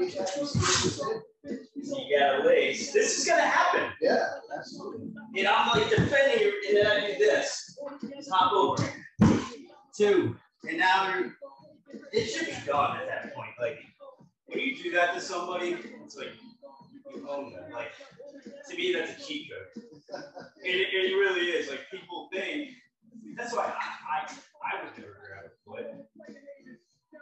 You got a lace. This is gonna happen. Yeah, absolutely. And I'm like defending you, and then I do this. Just hop over. Two. And now you're it should be done at that point. Like when you do that to somebody, it's like you own them. Like to me, that's a cheat code. It, it really is. Like people think that's why I I, I would never grab a foot.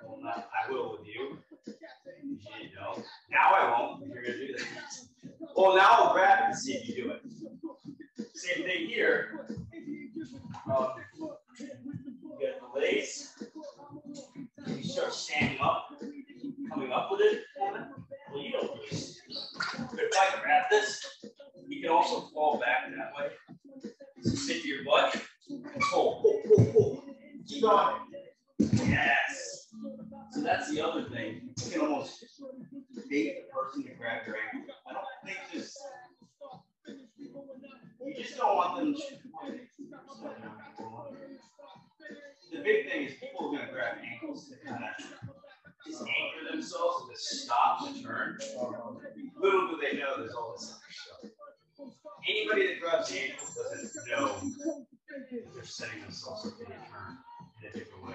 Well, not, I will with you. You didn't know. Now I won't. If you're gonna do that. Well, now I'll grab it and see if you do it. Same thing here. Um, you get the lace. You start standing up, coming up with it. Well, you don't. But if I grab this, you can also fall back that way. Sit to your butt pull, pull, pull, pull. Keep going. Yes. So that's the other thing. You can almost bait the person to grab your ankle. You just don't want them to. The big thing is people are gonna grab ankles to kind of just anchor themselves and just stop the turn. Little do they know there's all this other stuff. Anybody that grabs the ankle doesn't know they're setting themselves up to turn in a different way.